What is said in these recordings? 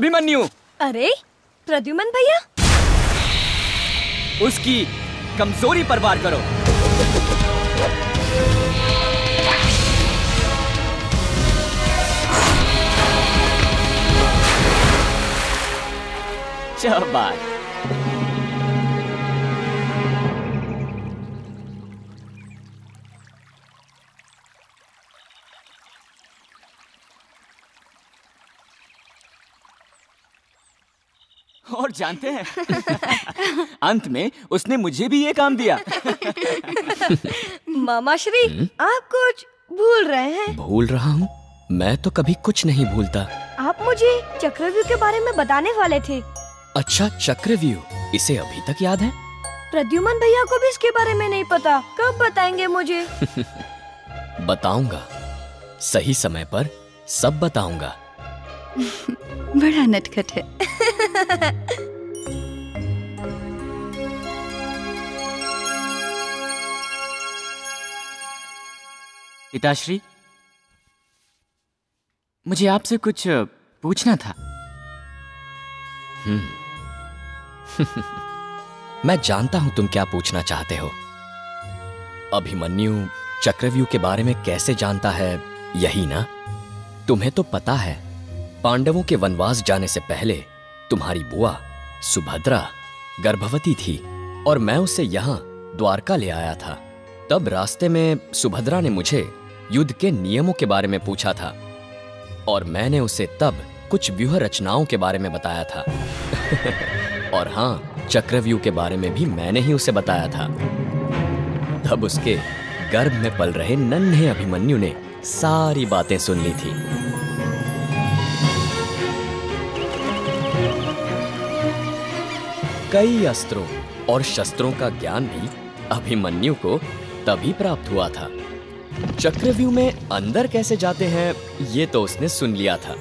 अभिमन्यु। अरे प्रद्युमन भैया? उसकी कमज़ोरी पर वार करो। शाबाश और जानते हैं। अंत में उसने मुझे भी ये काम दिया। मामा श्री आप कुछ भूल रहे हैं? भूल रहा हूँ? मैं तो कभी कुछ नहीं भूलता। आप मुझे चक्रव्यूह के बारे में बताने वाले थे। अच्छा चक्रव्यूह इसे अभी तक याद है? प्रद्युमन भैया को भी इसके बारे में नहीं पता। कब बताएँगे मुझे? बताऊँगा। सही समय पर सब बताऊँगा। बड़ा नटखट है। पिताश्री मुझे आपसे कुछ पूछना था। मैं जानता हूँ तुम क्या पूछना चाहते हो। अभिमन्यु चक्रव्यूह के बारे में कैसे जानता है यही ना? तुम्हें तो पता है। पांडवों के वनवास जाने से पहले तुम्हारी बुआ सुभद्रा गर्भवती थी और मैं उसे यहाँ द्वारका ले आया था। तब रास्ते में सुभद्रा ने मुझे युद्ध के नियमों के बारे में पूछा था और मैंने उसे तब कुछ व्यूह रचनाओं के बारे में बताया था। और हाँ चक्रव्यूह के बारे में भी मैंने ही उसे बताया था। तब उसके गर्भ में पल रहे नन्हे अभिमन्यु ने सारी बातें सुन ली थी। कई अस्त्रों और शस्त्रों का ज्ञान भी अभिमन्यु को तभी प्राप्त हुआ था। चक्रव्यूह में अंदर कैसे जाते हैं ये तो उसने सुन लिया था।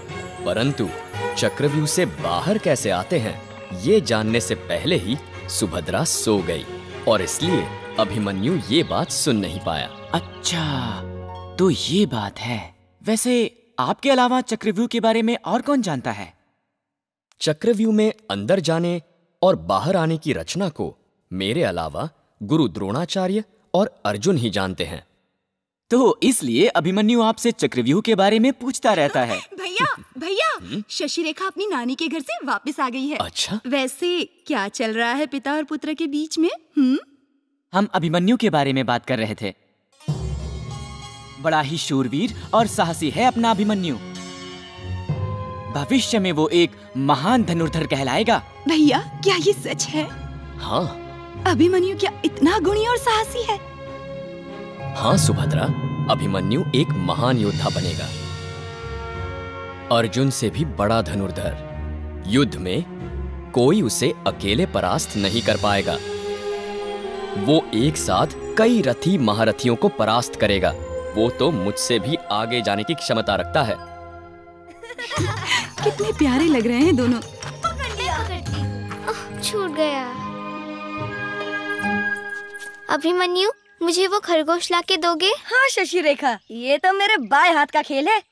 परंतु चक्रव्यूह से बाहर कैसे आते हैं ये जानने से पहले ही सुभद्रा सो गई और इसलिए अभिमन्यु ये बात सुन नहीं पाया। अच्छा तो ये बात है। वैसे आपके अलावा चक्रव्यूह के बारे में और कौन जानता है? चक्रव्यूह में अंदर जाने और बाहर आने की रचना को मेरे अलावा गुरु द्रोणाचार्य और अर्जुन ही जानते हैं। तो इसलिए अभिमन्यु आपसे चक्रव्यूह के बारे में पूछता रहता है। भैया भैया शशि रेखा अपनी नानी के घर से वापस आ गई है। अच्छा। वैसे क्या चल रहा है पिता और पुत्र के बीच में हम्म? हम अभिमन्यु के बारे में बात कर रहे थे। बड़ा ही शूरवीर और साहसी है अपना अभिमन्यु। भविष्य में वो एक महान धनुर्धर कहलाएगा। भैया क्या ये सच है? हाँ। अभिमन्यु क्या इतना गुणी और साहसी है? हाँ सुभद्रा अभिमन्यु एक महान योद्धा बनेगा। अर्जुन से भी बड़ा धनुर्धर। युद्ध में कोई उसे अकेले परास्त नहीं कर पाएगा। वो एक साथ कई रथी महारथियों को परास्त करेगा। वो तो मुझसे भी आगे जाने की क्षमता रखता है। कितने प्यारे लग रहे हैं दोनों। छूट गया। अभिमन्यु मुझे वो खरगोश ला के दोगे? हाँ शशि रेखा ये तो मेरे बाएँ हाथ का खेल है।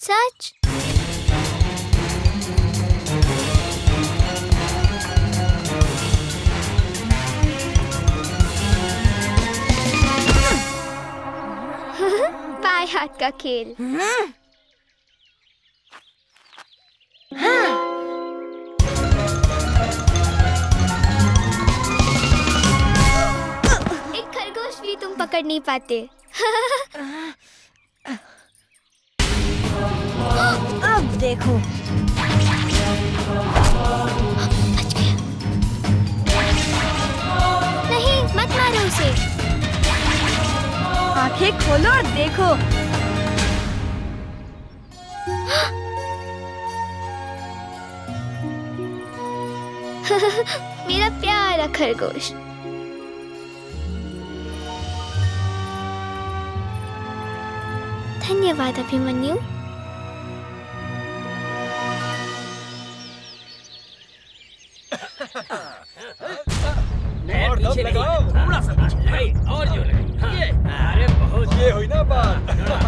सच? बाएँ हाथ का खेल। पकड़ नहीं पाते। अब देखो। नहीं मत मारो उसे। आँखें खोलो और देखो। मेरा प्यारा खरगोश धन्यवाद अभिमन्यु। और दम लगाओ। थोड़ा सा और जो अरे बहुत ये हुई ना बात।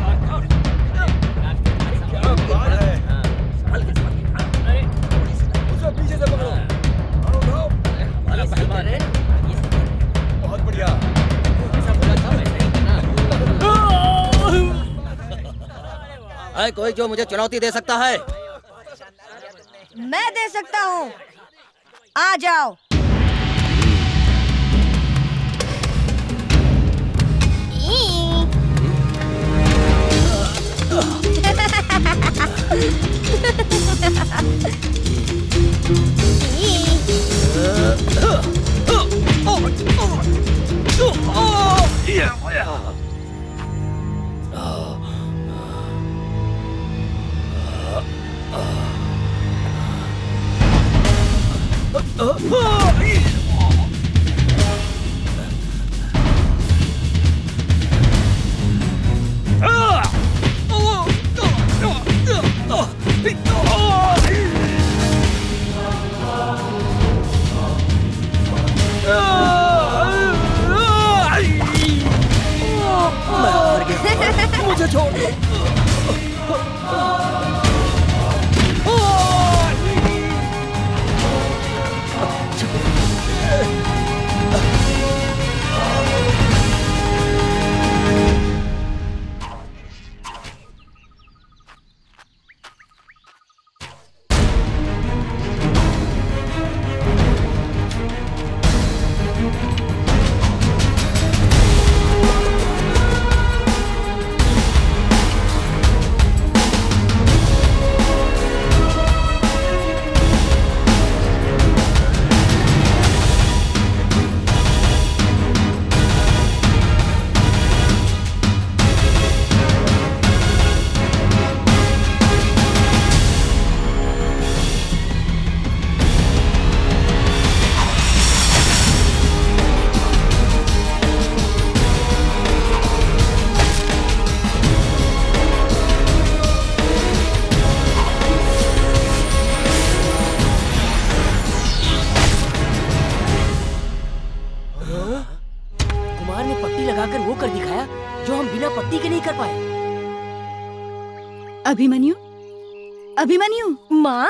है कोई जो मुझे चुनौती दे सकता है मैं दे सकता हूँ आ जाओ मुझे अभिमन्यु। माँ?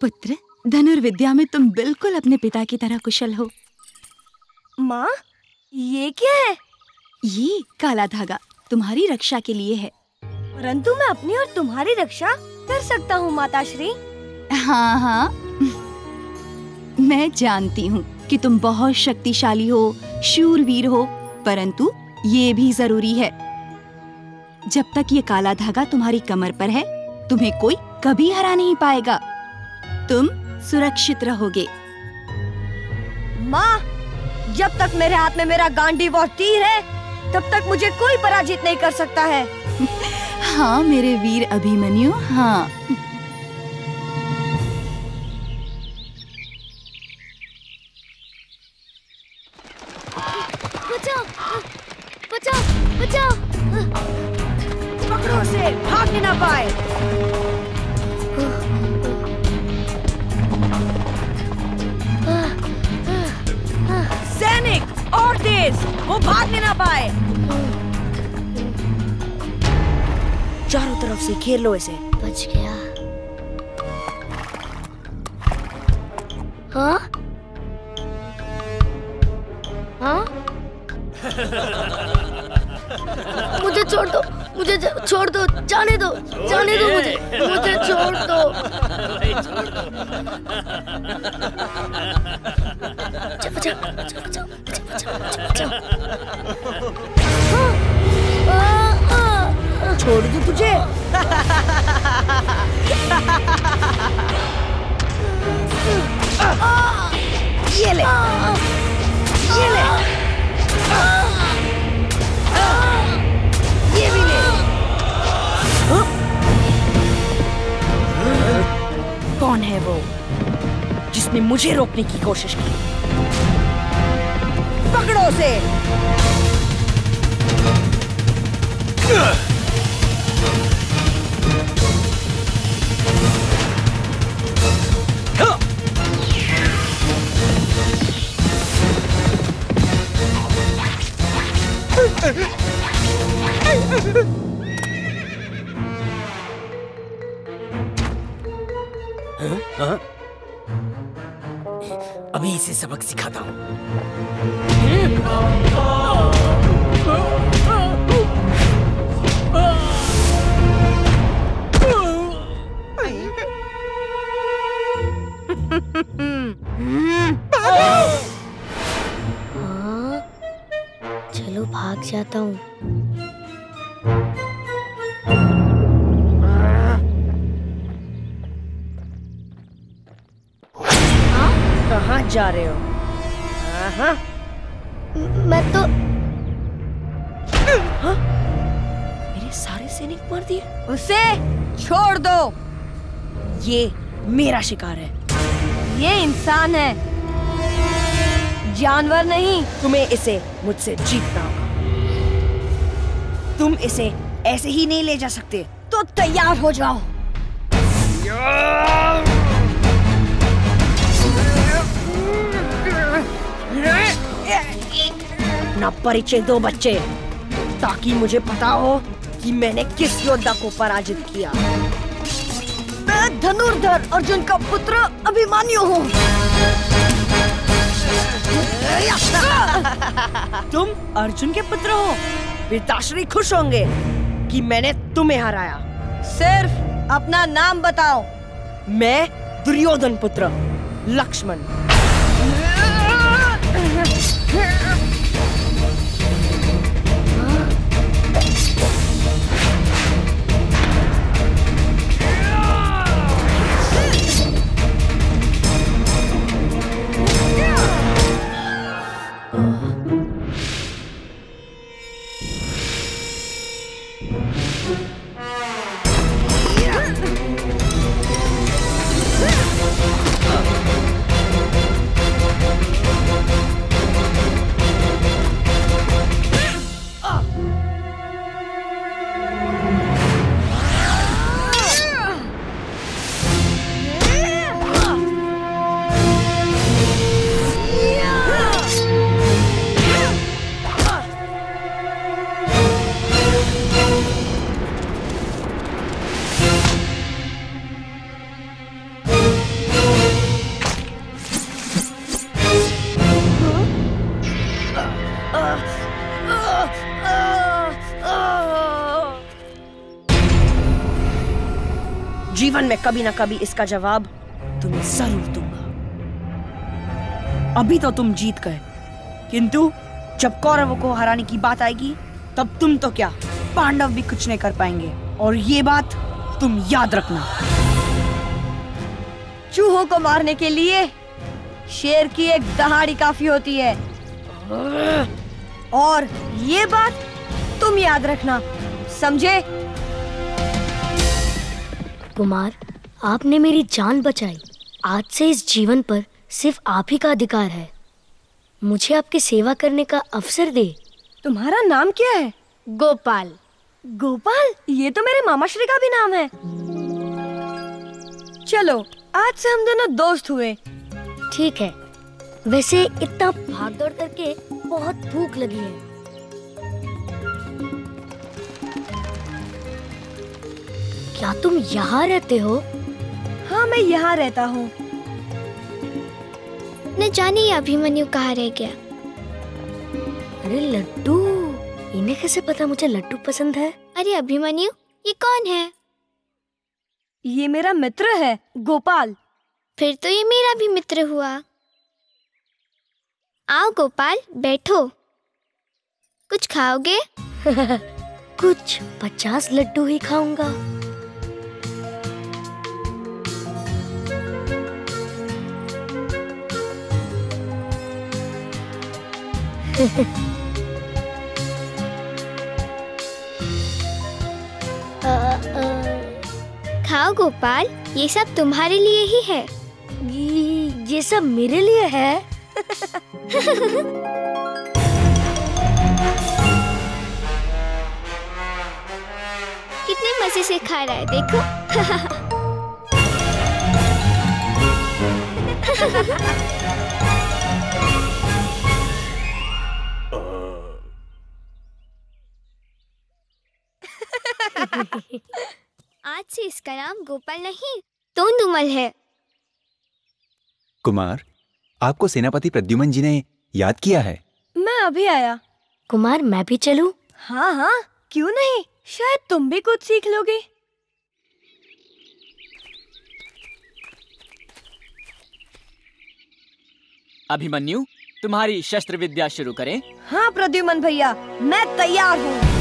पुत्र धनुर्विद्या में तुम बिल्कुल अपने पिता की तरह कुशल हो। माँ ये क्या है? ये काला धागा तुम्हारी रक्षा के लिए है। परंतु मैं अपनी और तुम्हारी रक्षा कर सकता हूँ माता श्री हाँ हाँ। मैं जानती हूँ कि तुम बहुत शक्तिशाली हो शूरवीर हो परंतु ये भी ज़रूरी है। जब तक ये काला धागा तुम्हारी कमर पर है तुम्हें कोई कभी हरा नहीं पाएगा। तुम सुरक्षित रहोगे। माँ जब तक मेरे हाथ में मेरा गांडी और तीर है तब तक मुझे कोई पराजित नहीं कर सकता है। हाँ मेरे वीर अभिमन्यु हाँ। घेर लो इसे। बच गया। हाँ? हाँ? मुझे छोड़ दो मुझे छोड़ दो जाने दो जाने दो मुझे मुझे छोड़ दो। बचाओ, बचाओ, बचाओ, बचाओ, बचाओ, छोड़ दूँ तुझे? ये ले। ये ले। ये भी ले। कौन है वो जिसने मुझे रोकने की कोशिश की? पकड़ो उसे। अभी इसे सबक सिखाता हूँ। ये मेरा शिकार है। ये इंसान है। जानवर नहीं। तुम्हें इसे मुझसे जीतना होगा। तुम इसे ऐसे ही नहीं ले जा सकते। तो तैयार हो जाओ। अपना परिचय दो बच्चे, ताकि मुझे पता हो कि मैंने किस योद्धा को पराजित किया। धनुर्धर अर्जुन का पुत्र अभिमान्यु हूँ। तुम अर्जुन के पुत्र हो। पिताश्री खुश होंगे कि मैंने तुम्हें हराया। सिर्फ़ अपना नाम बताओ। मैं दुर्योधन पुत्र, लक्ष्मण। में कभी ना कभी इसका जवाब तुम्हें ज़रूर दूँगा। अभी तो तुम जीत गए। किंतु जब कौरवों को हराने की बात आएगी, तब तुम तो क्या पांडव भी कुछ नहीं कर पाएँगे। और ये बात तुम याद रखना। चूहों को मारने के लिए शेर की एक दहाड़ी काफ़ी होती है। और ये बात तुम याद रखना। समझे? कुमार आपने मेरी जान बचाई। आज से इस जीवन पर सिर्फ़ आप ही का अधिकार है। मुझे आपकी सेवा करने का अवसर दे। तुम्हारा नाम क्या है? गोपाल। गोपाल? ये तो मेरे मामा श्री का भी नाम है। चलो आज से हम दोनों दोस्त हुए। ठीक है। वैसे इतना भाग दौड़ करके बहुत भूख लगी है। क्या तुम यहाँ रहते हो? हाँ मैं यहाँ रहता हूँ। न जाने अभिमन्यु कहाँ रह गया। अरे लड्डू! इन्हें कैसे पता मुझे लड्डू पसंद है? अरे अभिमन्यु ये कौन है? ये मेरा मित्र है गोपाल। फिर तो ये मेरा भी मित्र हुआ। आओ गोपाल बैठो। कुछ खाओगे? कुछ पचास लड्डू ही खाऊँगा। खाओ गोपाल ये सब तुम्हारे लिए ही है। ये, ये सब मेरे लिए है? कितने मज़े से खा रहा है देखो। इसका नाम गोपाल नहीं तोंदुमल है। कुमार आपको सेनापति प्रद्युमन जी ने याद किया है? मैं अभी आया। कुमार मैं भी चलूँ? हाँ हाँ क्यों नहीं? शायद तुम भी कुछ सीख लोगे। अभिमन्यु तुम्हारी शस्त्र विद्या शुरू करें। हाँ प्रद्युमन भैया मैं तैयार हूँ।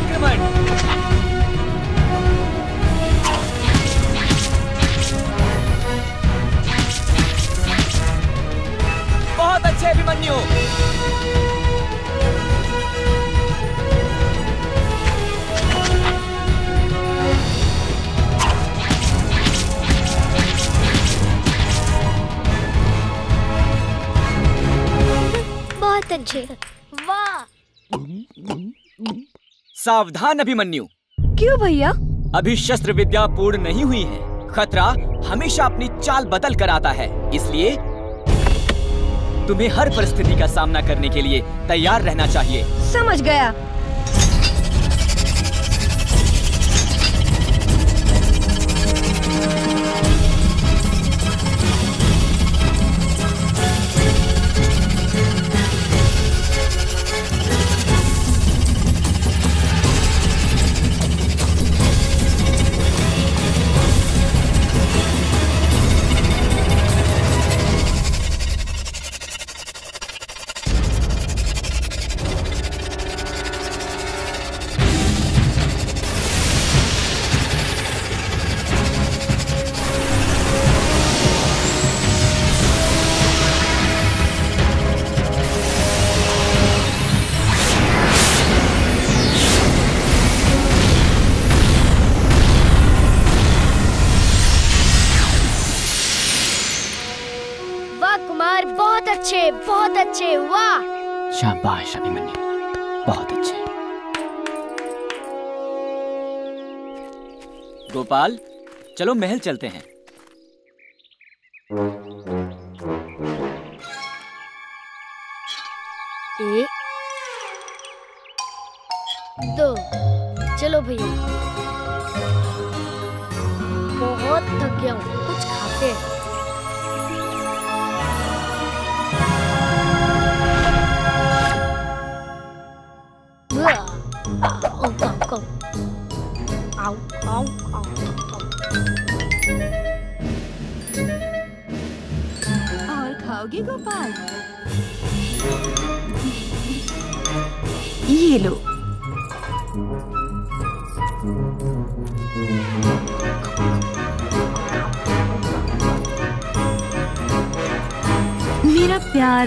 आक्रमण। बहुत अच्छे अभिमन्यु। बहुत अच्छे। वाह। सावधान अभिमन्यु। क्यों भैया? अभी शस्त्र विद्या पूर्ण नहीं हुई है। खतरा हमेशा अपनी चाल बदल कर आता है। इसलिए तुम्हें हर परिस्थिति का सामना करने के लिए तैयार रहना चाहिए। समझ गया। चलो महल चलते हैं।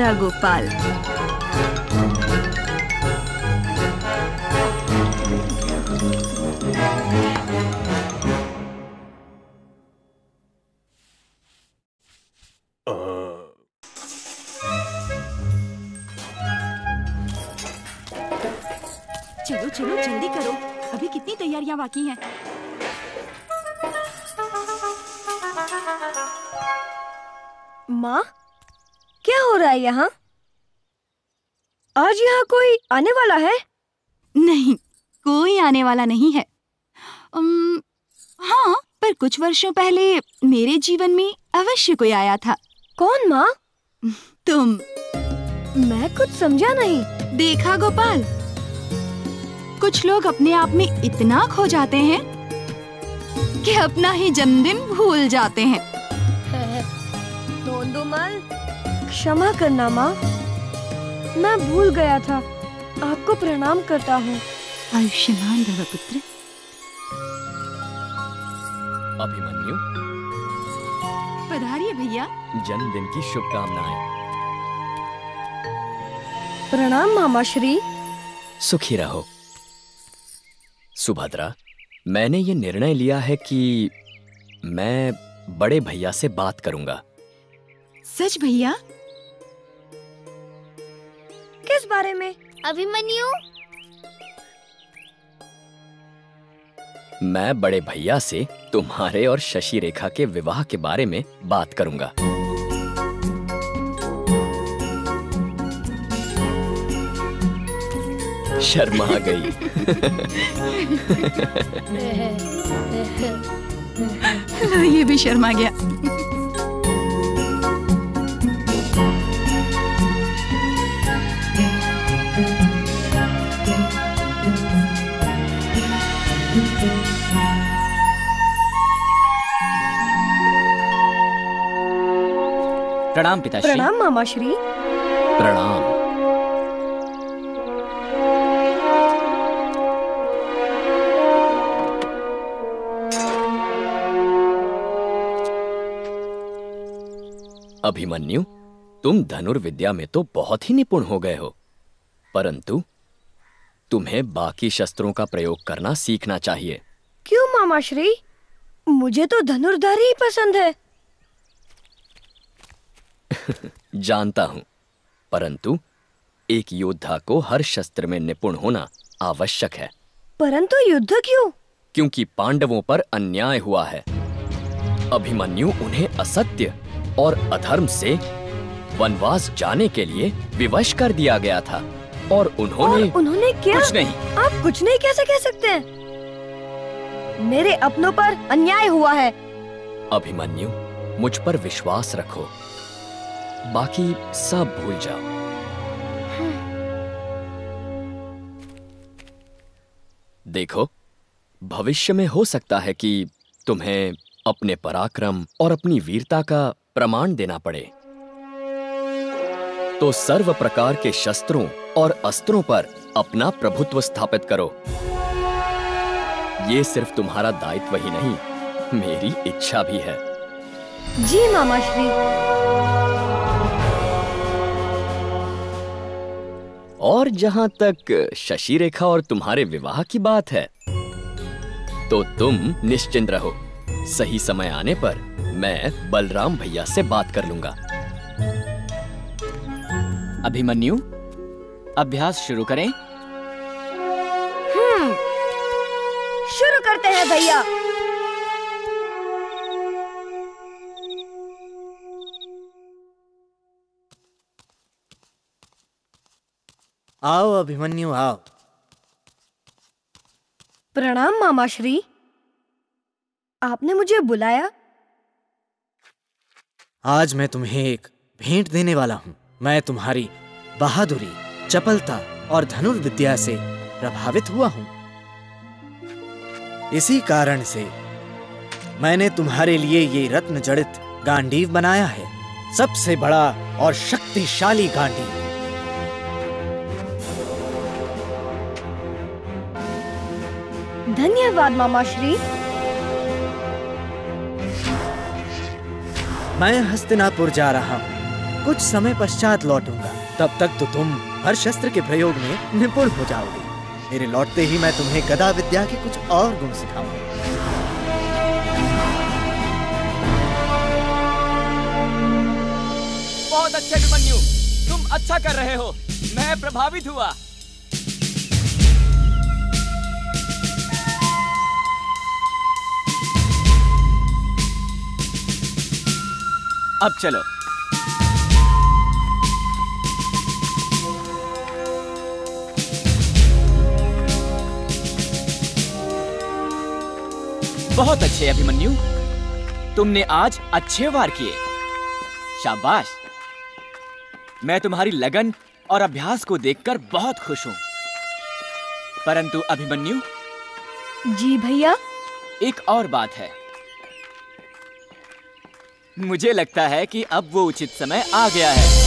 प्यारा गोपाल चलो चलो जल्दी करो। अभी कितनी तैयारियाँ बाकी हैं? माँ? क्या हो रहा है यहाँ? आज यहाँ कोई आने वाला है? नहीं कोई आने वाला नहीं है। उम, हाँ पर कुछ वर्षों पहले मेरे जीवन में अवश्य कोई आया था। कौन माँ? तुम। मैं कुछ समझा नहीं। देखा गोपाल? कुछ लोग अपने आप में इतना खो जाते हैं कि अपना ही जन्मदिन भूल जाते हैं। क्षमा करना माँ। मैं भूल गया था। आपको प्रणाम करता हूँ। आयुष्मान भव पुत्र अभिमन्यु। पधारिए भैया। जन्मदिन की शुभकामनाएँ। प्रणाम मामा श्री सुखी रहो। सुभद्रा मैंने ये निर्णय लिया है कि मैं बड़े भैया से बात करूँगा। सच भैया? किस बारे में? अभिमन्यु। मैं बड़े भैया से तुम्हारे और शशि रेखा के विवाह के बारे में बात करूँगा। शर्मा गई। ये भी शर्मा गया। प्रणाम पिताश्री। प्रणाम मामा श्री प्रणाम। अभिमन्यु तुम धनुर्विद्या में तो बहुत ही निपुण हो गए हो। परंतु तुम्हें बाकी शस्त्रों का प्रयोग करना सीखना चाहिए। क्यों मामा श्री मुझे तो धनुर्धारी ही पसंद है। जानता हूँ। परंतु एक योद्धा को हर शस्त्र में निपुण होना आवश्यक है। परंतु युद्ध क्यों? क्योंकि पांडवों पर अन्याय हुआ है। अभिमन्यु उन्हें असत्य और अधर्म से वनवास जाने के लिए विवश कर दिया गया था और उन्होंने और उन्होंने क्या? कुछ नहीं। आप कुछ नहीं कैसे कह सकते हैं? मेरे अपनों पर अन्याय हुआ है। अभिमन्यु मुझ पर विश्वास रखो। बाकी सब भूल जाओ। देखो, भविष्य में हो सकता है कि तुम्हें अपने पराक्रम और अपनी वीरता का प्रमाण देना पड़े। तो सर्व प्रकार के शस्त्रों और अस्त्रों पर अपना प्रभुत्व स्थापित करो। ये सिर्फ़ तुम्हारा दायित्व ही नहीं, मेरी इच्छा भी है। जी मामा श्री और जहाँ तक शशि रेखा और तुम्हारे विवाह की बात है तो तुम निश्चिंत रहो। सही समय आने पर मैं बलराम भैया से बात कर लूँगा। अभिमन्यु, अभ्यास शुरू करें। हम्म शुरू करते हैं भैया। आओ अभिमन्यु आओ। प्रणाम मामा श्री आपने मुझे बुलाया? आज मैं तुम्हें एक भेंट देने वाला हूँ। मैं तुम्हारी बहादुरी चपलता और धनुर्विद्या से प्रभावित हुआ हूँ। इसी कारण से मैंने तुम्हारे लिए ये रत्न जड़ित गांडीव बनाया है। सबसे बड़ा और शक्तिशाली गांडीव। धन्यवाद मामा श्री। मैं हस्तिनापुर जा रहा हूँ। कुछ समय पश्चात लौटूँगा। तब तक तो तुम हर शस्त्र के प्रयोग में निपुण हो जाओगे। मेरे लौटते ही मैं तुम्हें गदा विद्या के कुछ और गुण सिखाऊँगा। बहुत अच्छे अभिमन्यु। तुम अच्छा कर रहे हो। मैं प्रभावित हुआ। अब चलो। बहुत अच्छे अभिमन्यु। तुमने आज अच्छे वार किए। शाबाश। मैं तुम्हारी लगन और अभ्यास को देखकर बहुत खुश हूँ। परंतु अभिमन्यु जी भैया। एक और बात है। मुझे लगता है कि अब वो उचित समय आ गया है।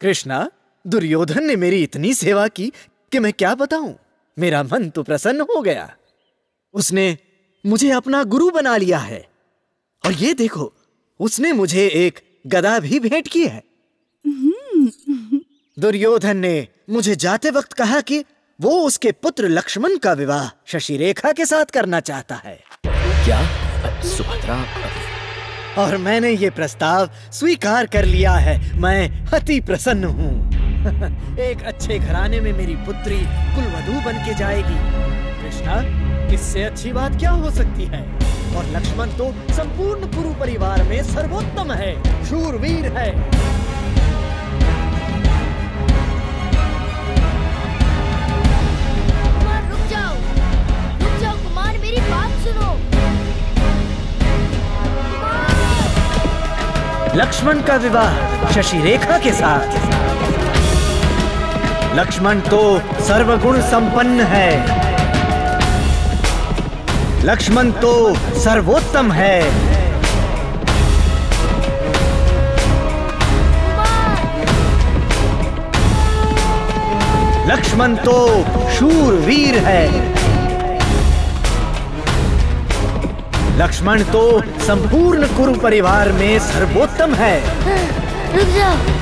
कृष्णा, दुर्योधन ने मेरी इतनी सेवा की कि मैं क्या बताऊँ? मेरा मन तो प्रसन्न हो गया। उसने मुझे अपना गुरु बना लिया है। और ये देखो उसने मुझे एक गदा भी भेंट की है। दुर्योधन ने मुझे जाते वक्त कहा कि वो उसके पुत्र लक्ष्मण का विवाह शशि रेखा के साथ करना चाहता है। क्या? सुभद्रा और मैंने ये प्रस्ताव स्वीकार कर लिया है। मैं अति प्रसन्न हूँ। एक अच्छे घराने में मेरी पुत्री कुलवधु बन के जाएगी। कृष्णा? इससे अच्छी बात क्या हो सकती है? और लक्ष्मण तो संपूर्ण कुरु परिवार में सर्वोत्तम है शूरवीर है। मेरी बात सुनो। लक्ष्मण का विवाह शशि रेखा के साथ। लक्ष्मण तो सर्वगुण संपन्न है। लक्ष्मण तो सर्वोत्तम है। लक्ष्मण तो शूर वीर है। लक्ष्मण तो संपूर्ण कुरु परिवार में सर्वोत्तम है। रुक जाओ।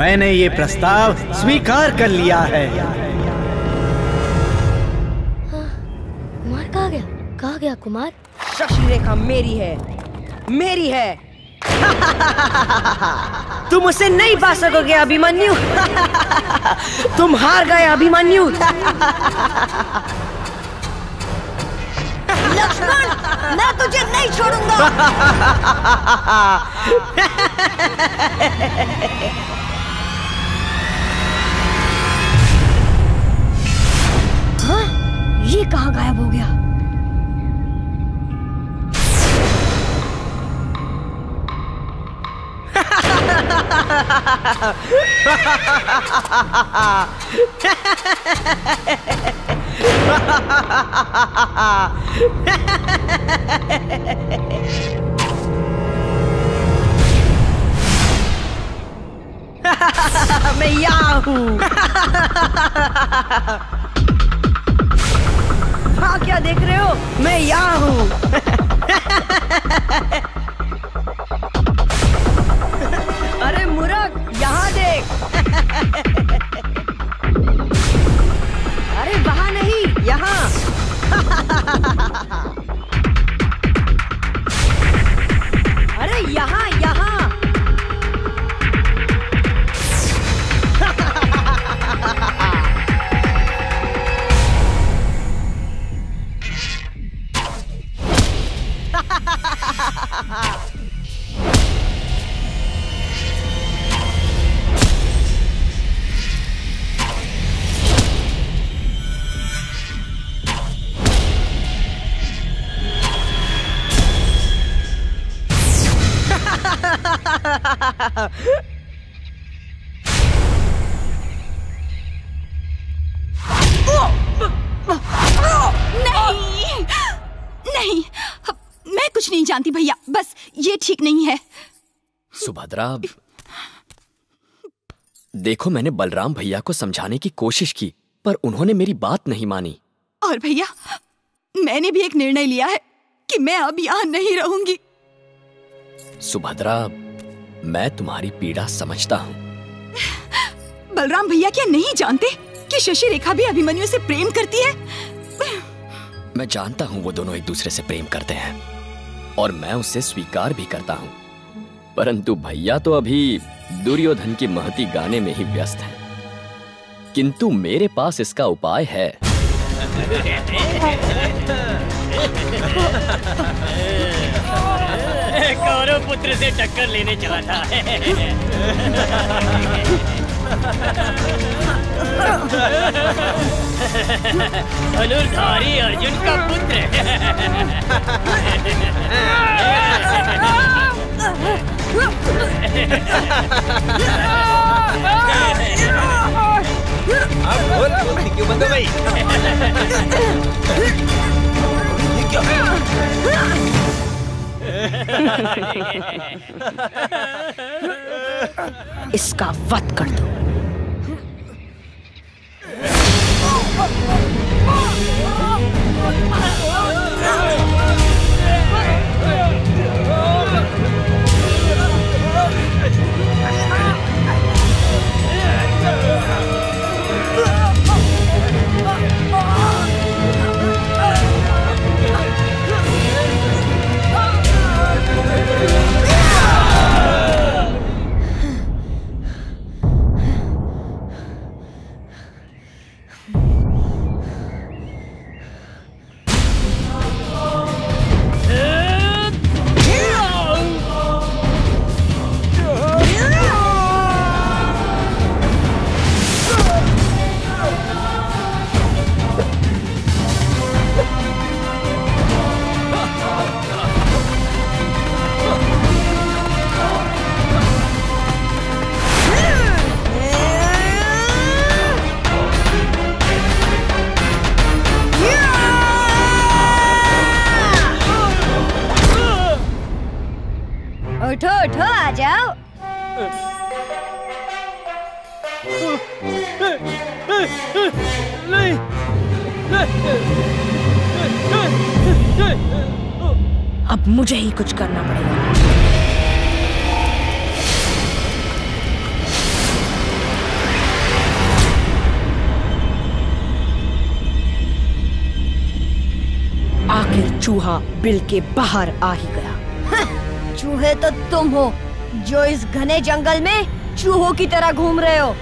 मैंने ये प्रस्ताव स्वीकार कर लिया है। कुमार कहा गया? कहा गया कुमार? शशि रेखा मेरी है। मेरी है। तुम उसे नहीं पा सकोगे अभिमन्यु। तुम हार गए अभिमन्यु। लक्ष्मण मैं तुझे नहीं छोड़ूँगा। ये कहाँ गायब हो गया? मैं यहाँ हूँ। हाँ क्या देख रहे हो? मैं यहाँ हूँ। अरे मुरख यहाँ देख। सुभद्रा देखो मैंने बलराम भैया को समझाने की कोशिश की पर उन्होंने मेरी बात नहीं मानी। और भैया मैंने भी एक निर्णय लिया है कि मैं अब यहाँ नहीं रहूँगी। सुभद्रा मैं तुम्हारी पीड़ा समझता हूँ। बलराम भैया क्या नहीं जानते कि शशि रेखा भी अभिमन्यु से प्रेम करती है? मैं जानता हूँ वो दोनों एक दूसरे से प्रेम करते हैं और मैं उसे स्वीकार भी करता हूँ। परंतु भैया तो अभी दुर्योधन की महती गाने में ही व्यस्त है। किंतु मेरे पास इसका उपाय है। कौरव पुत्र से टक्कर लेने चला था। धनुर्धारी अर्जुन का पुत्र अब बोल क्यों बंद हो गई ये क्या इसका वध कर दो। Oh, जाओ अब मुझे ही कुछ करना पड़ेगा। आखिर चूहा बिल के बाहर आ ही गया। चूहे तो तुम हो। जो इस घने जंगल में चूहों की तरह घूम रहे हो।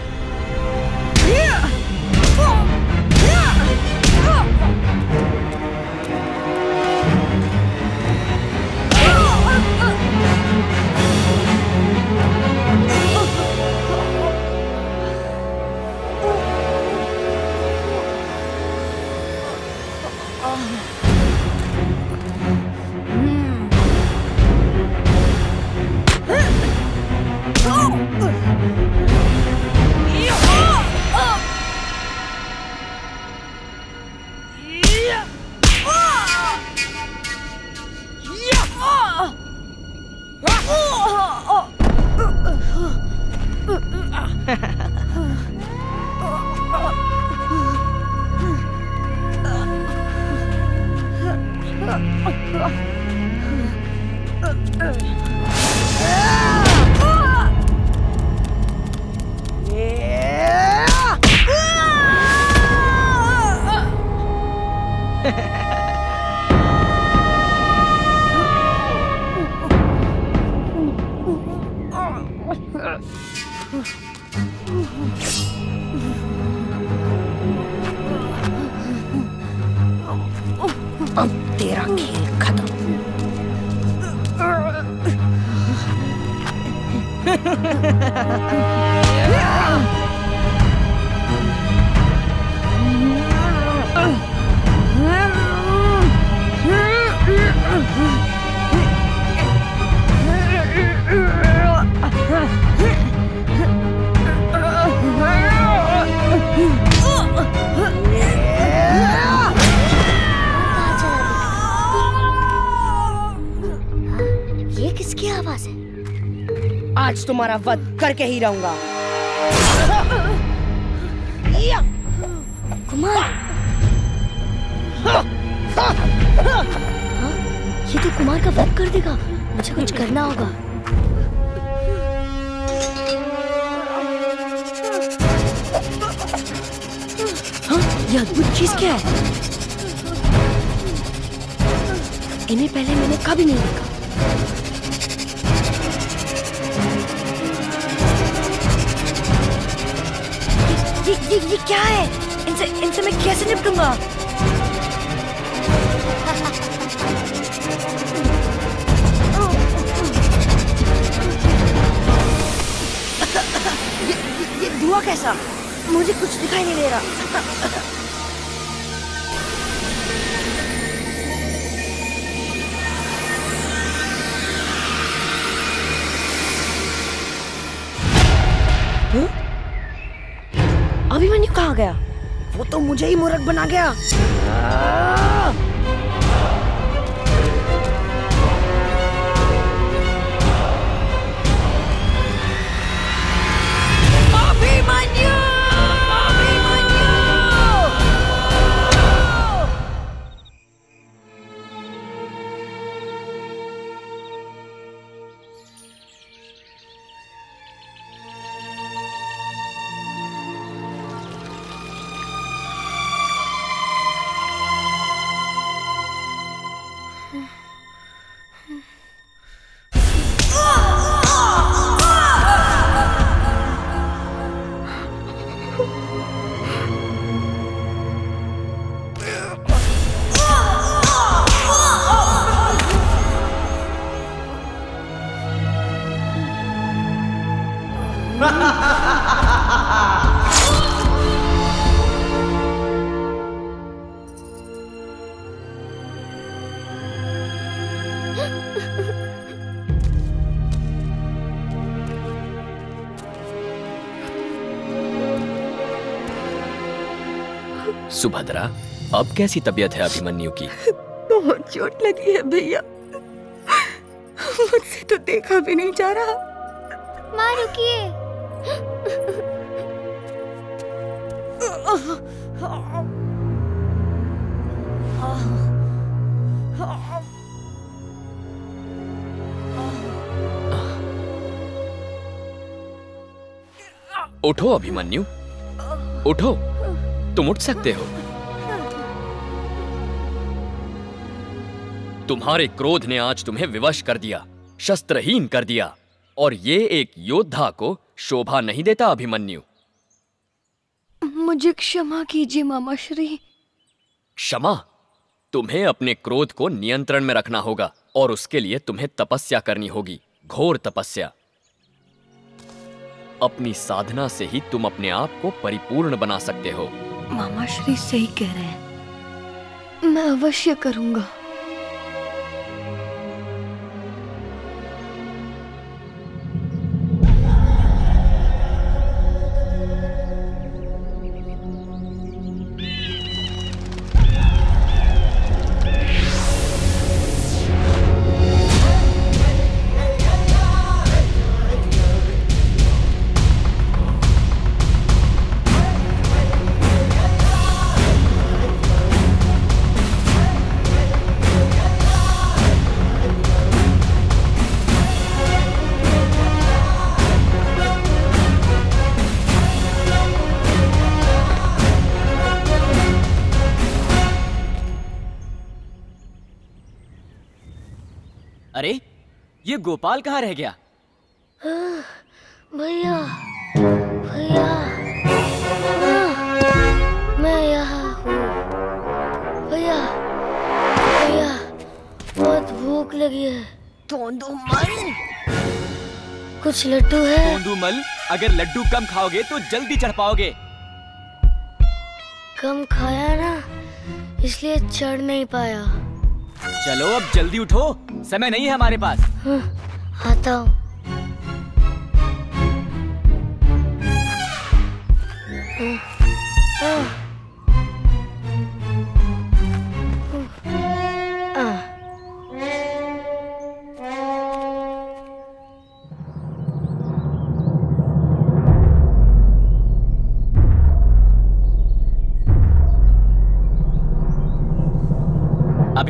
आज तुम्हारा वध करके ही रहूँगा। कुमार। हाँ? ये तो कुमार का वध कर देगा। मुझे कुछ करना होगा। हाँ, ये अद्भुत चीज़ क्या है? इन्हें पहले मैंने कभी नहीं देखा। ये ये ये क्या है? इनसे इनसे मैं कैसे निपटूँगा? ये, ये, धुआँ कैसा? मुझे कुछ दिखाई नहीं दे रहा। गया। वो तो मुझे ही मूर्ख बना गया। सुभद्रा अब कैसी तबीयत है अभिमन्यु की? बहुत चोट लगी है भैया। मुझसे तो देखा भी नहीं जा रहा। माँ रुकिए। उठो अभिमन्यु। उठो। तुम उठ सकते हो। तुम्हारे क्रोध ने आज तुम्हें विवश कर दिया, शस्त्रहीन कर दिया, और ये एक योद्धा को शोभा नहीं देता अभिमन्यु। मुझे क्षमा कीजिए मामा श्री। क्षमा? तुम्हें अपने क्रोध को नियंत्रण में रखना होगा और उसके लिए तुम्हें तपस्या करनी होगी घोर तपस्या। अपनी साधना से ही तुम अपने आप को परिपूर्ण बना सकते हो। मामा श्री सही कह रहे हैं। मैं अवश्य करूँगा। अरे ये गोपाल कहाँ रह गया? भैया भैया हाँ, मैं यहाँ हूँ। भैया भैया बहुत भूख लगी है। तोंदो मल कुछ लड्डू है? कोंडूमल अगर लड्डू कम खाओगे तो जल्दी चढ़ पाओगे। कम खाया ना इसलिए चढ़ नहीं पाया। चलो अब जल्दी उठो। समय नहीं है हमारे पास। हाँ, आता हूँ।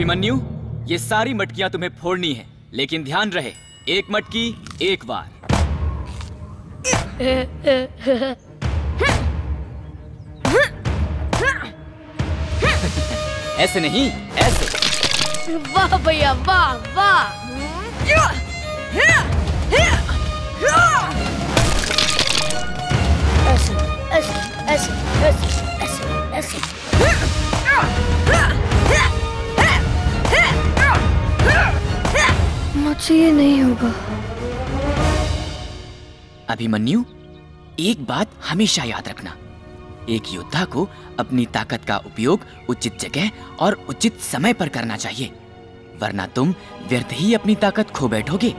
अभिमन्यु ये सारी मटकियाँ तुम्हें फोड़नी है, लेकिन ध्यान रहे, एक मटकी, एक बार। ऐसे नहीं, ऐसे। वाह भैया, वाह वाह। ऐसे ऐसे ऐसे ऐसे ऐसे ऐसे। मुझसे ये नहीं होगा। अभिमन्यु एक बात हमेशा याद रखना। एक योद्धा को अपनी ताकत का उपयोग उचित जगह और उचित समय पर करना चाहिए, वरना तुम व्यर्थ ही अपनी ताकत खो बैठोगे।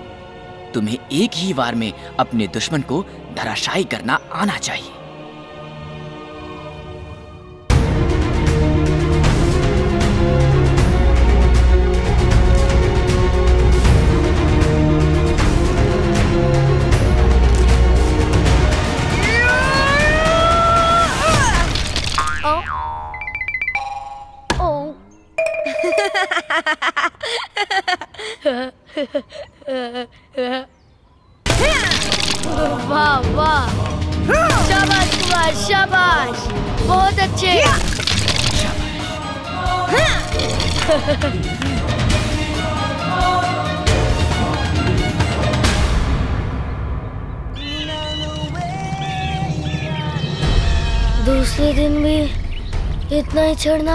तुम्हें एक ही बार में अपने दुश्मन को धराशायी करना आना चाहिए।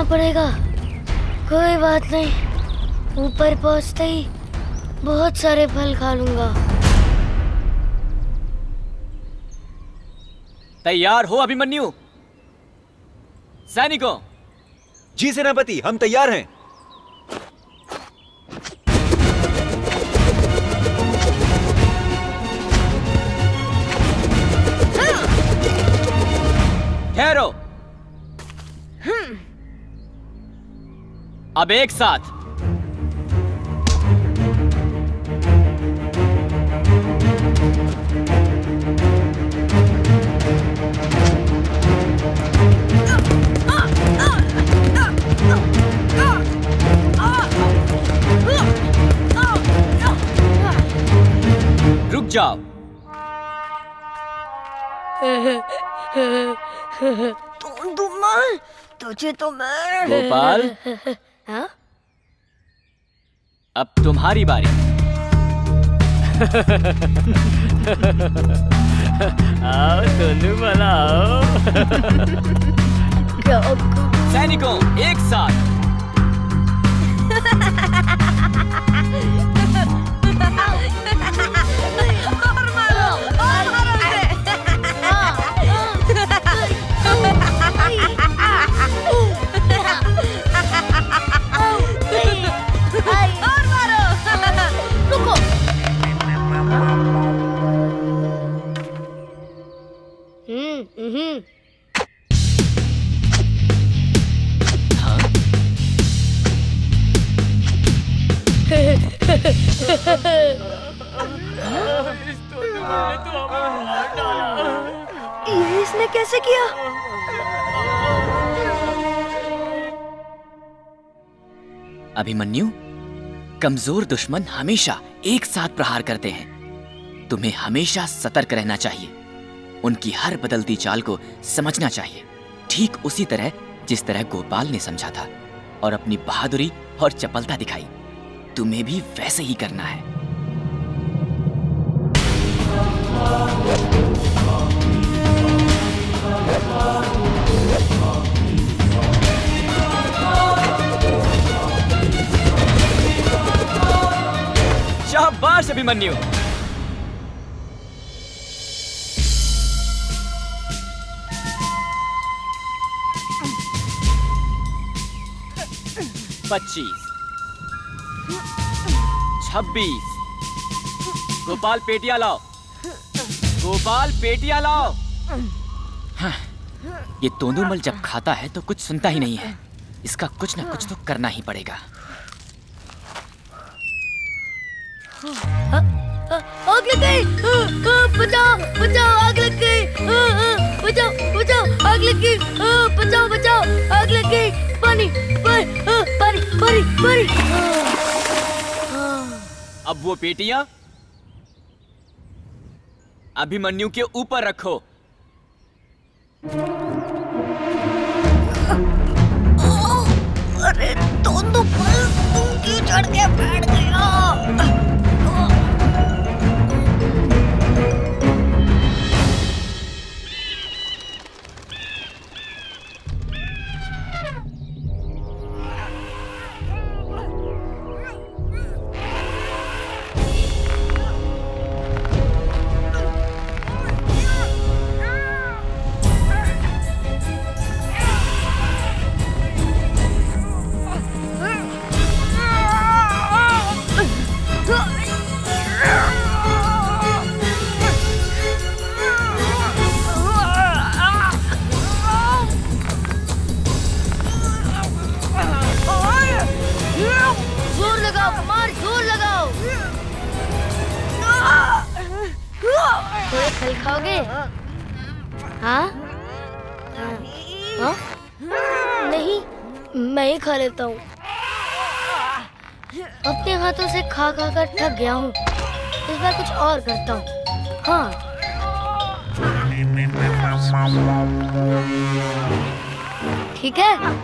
पड़ेगा। कोई बात नहीं। ऊपर पहुँचते ही बहुत सारे फल खा लूँगा। तैयार हो अभिमन्यु। सैनिकों। जी सेनापति हम तैयार हैं। अब एक साथ। रुक जाओ। तो तुझे तो मैं। गोपाल? हाँ? अब तुम्हारी बारी। आओ दोनों वाला आओ सैनिकों एक साथ। कमज़ोर दुश्मन हमेशा एक साथ प्रहार करते हैं। तुम्हें हमेशा सतर्क रहना चाहिए। उनकी हर बदलती चाल को समझना चाहिए। ठीक उसी तरह जिस तरह गोपाल ने समझा था और अपनी बहादुरी और चपलता दिखाई। तुम्हें भी वैसे ही करना है। शाबाश अभिमन्यु पच्चीस। छब्बीस। गोपाल पेटिया लाओ। गोपाल पेटिया लाओ। हाँ, ये तोंदुमल जब खाता है तो कुछ सुनता ही नहीं है। इसका कुछ ना कुछ तो करना ही पड़ेगा। आग लग गई बचाओ बचाओ आग लग गई बचाओ बचाओ आग लग गई बचाओ बचाओ आग लग गई पानी पानी पानी पानी अब वो पेटियाँ अभिमन्यु के ऊपर रखो। अरे बस गया हूँ। इस बार कुछ और करता हूँ। हाँ। ठीक है?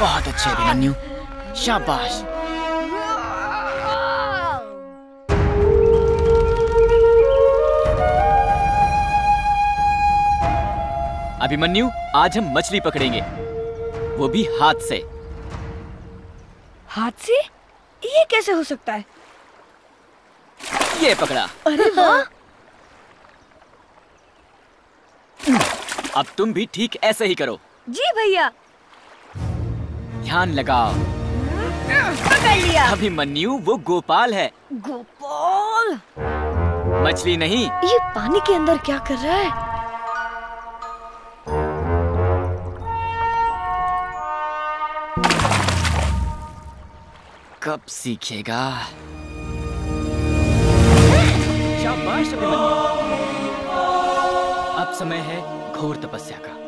बहुत अच्छे अभिमन्यु शाबाश अभिमन्यु आज हम मछली पकड़ेंगे। वो भी हाथ से। हाथ से? ये कैसे हो सकता है? ये पकड़ा। अरे वाह! अब तुम भी ठीक ऐसे ही करो। जी भैया। ध्यान लगाओ। पकड़ लिया। अभिमन्यु वो गोपाल है। गोपाल? मछली नहीं। ये पानी के अंदर क्या कर रहा है? कब सीखेगा? शाबाश अभिमन्यु अब समय है घोर तपस्या का।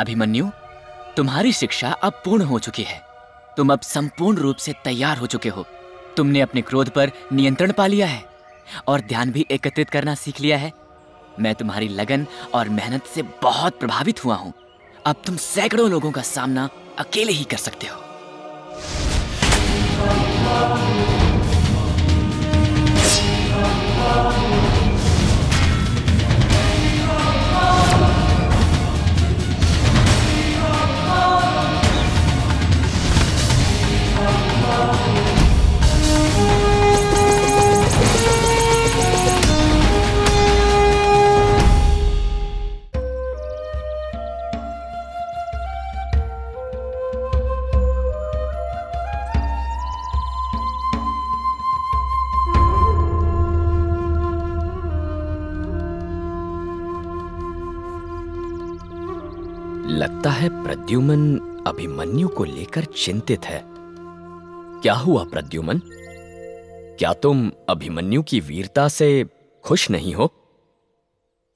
अभिमन्यु, तुम्हारी शिक्षा अब पूर्ण हो चुकी है। तुम अब संपूर्ण रूप से तैयार हो चुके हो। तुमने अपने क्रोध पर नियंत्रण पा लिया है और ध्यान भी एकत्रित करना सीख लिया है। मैं तुम्हारी लगन और मेहनत से बहुत प्रभावित हुआ हूँ। अब तुम सैकड़ों लोगों का सामना अकेले ही कर सकते हो। को लेकर चिंतित है। क्या हुआ प्रद्युमन? क्या तुम अभिमन्यु की वीरता से खुश नहीं हो?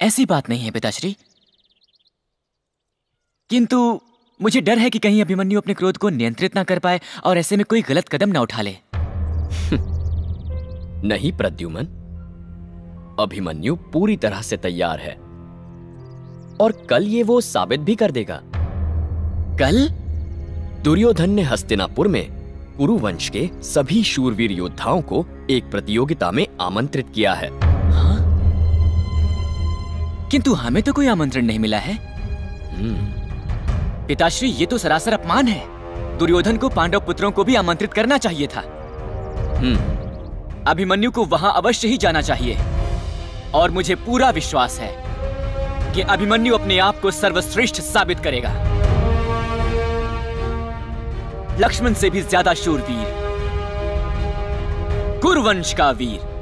ऐसी बात नहीं है पिताश्री। किंतु मुझे डर है कि कहीं अभिमन्यु अपने क्रोध को नियंत्रित ना कर पाए और ऐसे में कोई गलत कदम ना उठा ले। नहीं प्रद्युमन। अभिमन्यु पूरी तरह से तैयार है। और कल ये वो साबित भी कर देगा। कल? दुर्योधन ने हस्तिनापुर में कुरुवंश के सभी शूरवीर योद्धाओं को एक प्रतियोगिता में आमंत्रित किया है। हाँ? किंतु हमें तो कोई आमंत्रण नहीं मिला है। पिताश्री ये तो सरासर अपमान है। दुर्योधन को पांडव पुत्रों को भी आमंत्रित करना चाहिए था। अभिमन्यु को वहाँ अवश्य ही जाना चाहिए। और मुझे पूरा विश्वास है कि अभिमन्यु अपने आप को सर्वश्रेष्ठ साबित करेगा। लक्ष्मण से भी ज़्यादा शूरवीर। कुरवंश का वीर।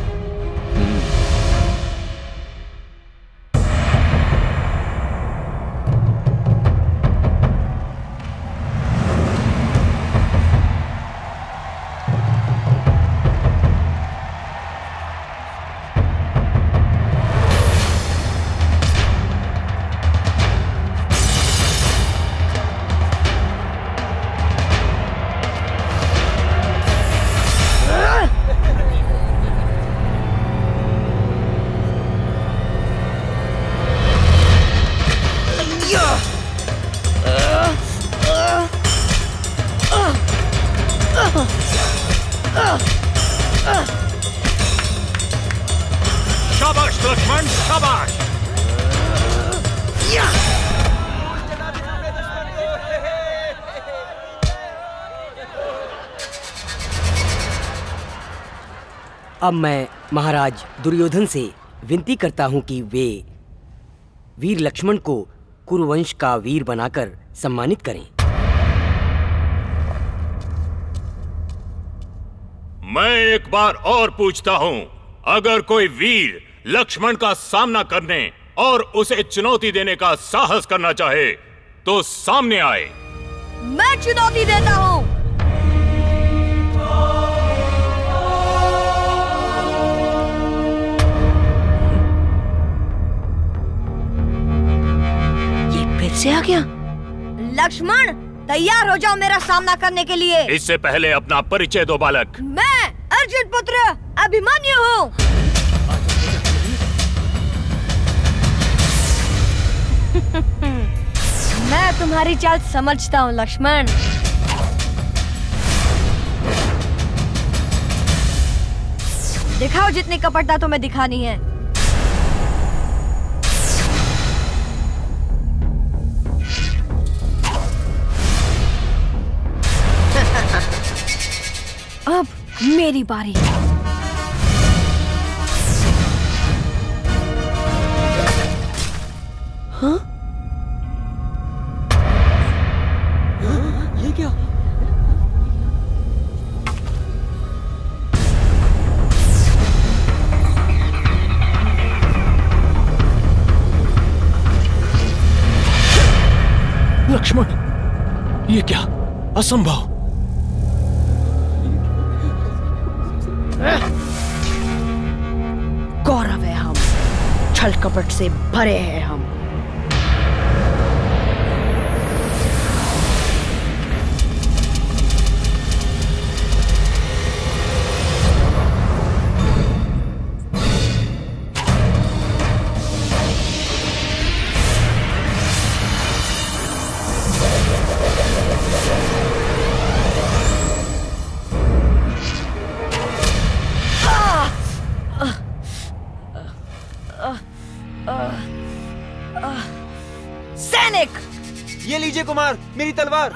अब मैं महाराज दुर्योधन से विनती करता हूँ कि वे वीर लक्ष्मण को कुरुवंश का वीर बनाकर सम्मानित करें। मैं एक बार और पूछता हूँ अगर कोई वीर लक्ष्मण का सामना करने और उसे चुनौती देने का साहस करना चाहे तो सामने आए। मैं चुनौती देता हूँ। फिर से आ गया। लक्ष्मण तैयार हो जाओ मेरा सामना करने के लिए। इससे पहले अपना परिचय दो बालक। मैं अर्जुन पुत्र अभिमन्यु हूँ। मैं तुम्हारी चाल समझता हूँ लक्ष्मण। दिखाओ जितनी कपटता तुम्हें दिखानी है। अब मेरी बारी। हाँ? ये क्या? लक्ष्मण ये क्या? असंभव। छल कपट से भरे हैं हम। तलवार।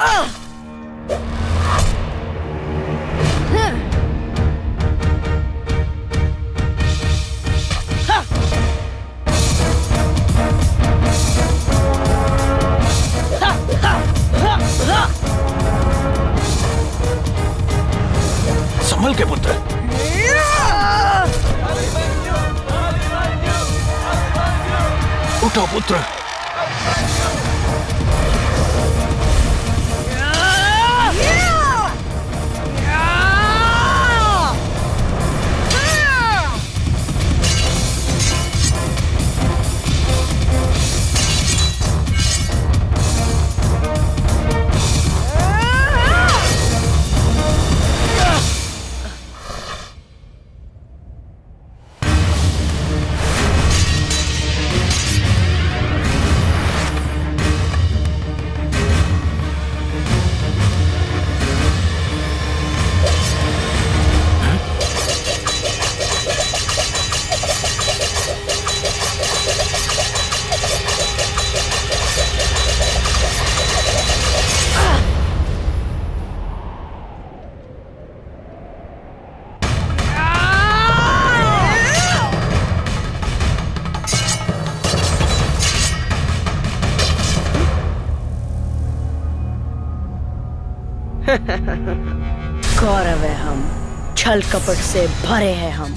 छल कपट से भरे हैं हम।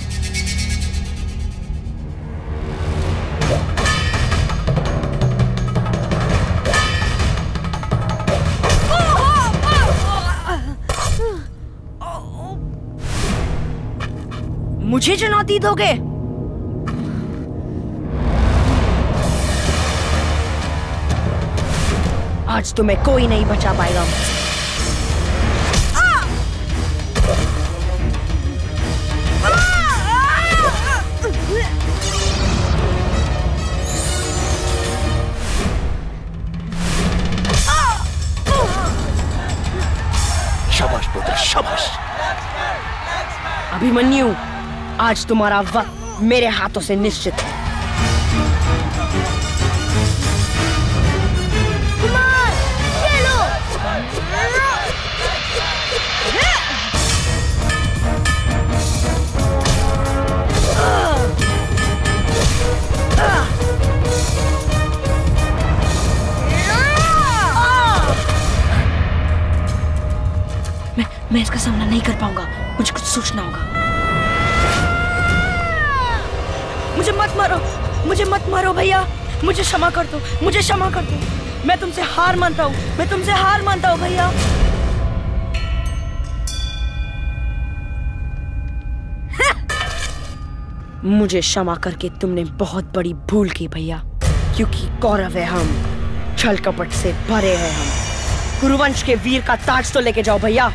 मुझे चुनौती दोगे? आज तुम्हें कोई नहीं बचा पाएगा मुझसे। अभिमन्यु आज तुम्हारा वक्त मेरे हाथों से निश्चित है। मैं इसका सामना नहीं कर पाऊँगा। मुझे कुछ सोचना होगा। मुझे क्षमा कर दो, मुझे क्षमा कर दो। मैं तुमसे हार मानता हूँ, मैं तुमसे हार मानता हूँ भैया। मुझे क्षमा करके तुमने बहुत बड़ी भूल की भैया, क्योंकि कौरव है हम, छल कपट से भरे हैं हम। गुरुवंश के वीर का ताज तो लेके जाओ भैया।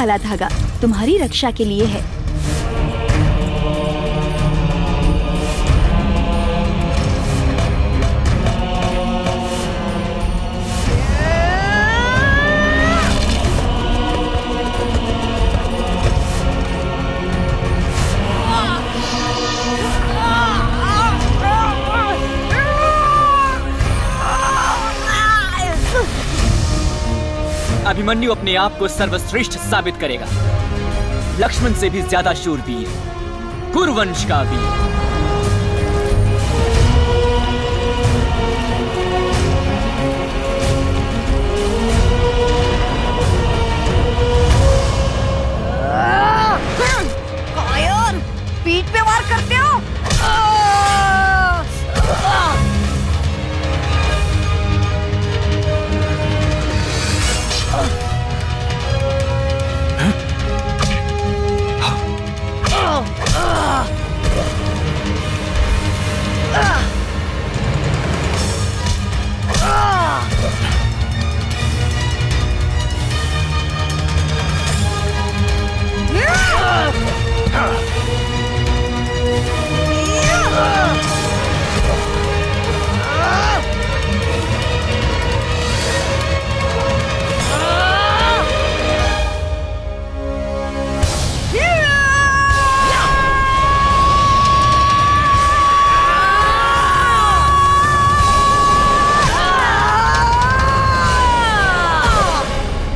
काला धागा तुम्हारी रक्षा के लिए है। अभिमन्यु अपने आप को सर्वश्रेष्ठ साबित करेगा। लक्ष्मण से भी ज़्यादा शूरवीर, कुरवंश का वीर।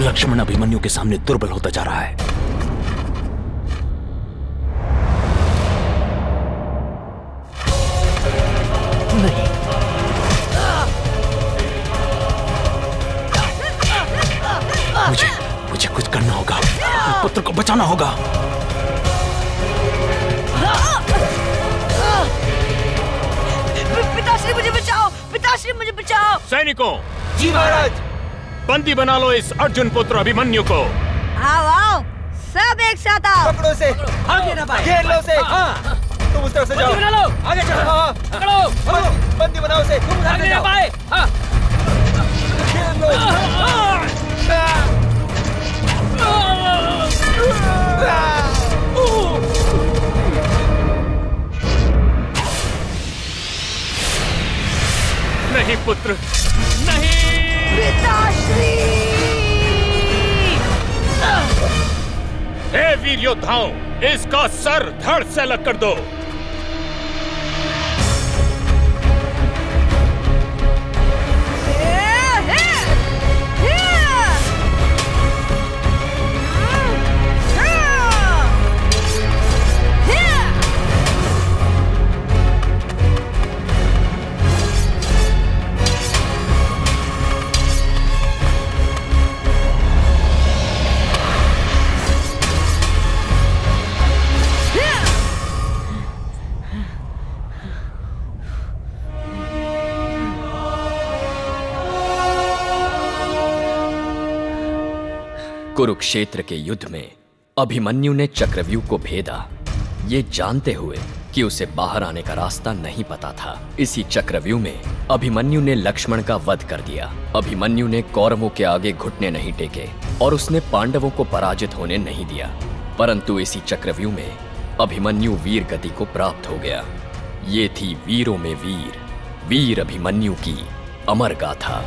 लक्ष्मण अभिमन्यु के सामने दुर्बल होता जा रहा है। बचाना होगा। पिताश्री मुझे बचाओ। पिताश्री मुझे बचाओ। सैनिकों जी महाराज। बंदी बना लो इस अर्जुन पुत्र अभिमन्यु को। आओ आओ। सब एक साथ आओ। पकड़ो से आगे ना भाई। घेर लो से हाँ। तुम उस तरफ़ से जाओ। बंदी बना लो। आगे चलो। हाँ पकड़ो। बंदी- बंदी बनाओ से तुम उधर आगे ना भाई। हाँ। घेर लो। नहीं पुत्र। नहीं। हे वीर योद्धाओं इसका सर धड़ से अलग कर दो। कुरुक्षेत्र के युद्ध में अभिमन्यु ने चक्रव्यूह को भेदा। ये जानते हुए कि उसे बाहर आने का रास्ता नहीं पता था। इसी चक्रव्यूह में अभिमन्यु ने लक्ष्मण का वध कर दिया। अभिमन्यु ने कौरवों के आगे घुटने नहीं टेके और उसने पांडवों को पराजित होने नहीं दिया। परंतु इसी चक्रव्यूह में अभिमन्यु वीर गति को प्राप्त हो गया। ये थी वीरों में वीर। वीर अभिमन्यु की अमर गाथा।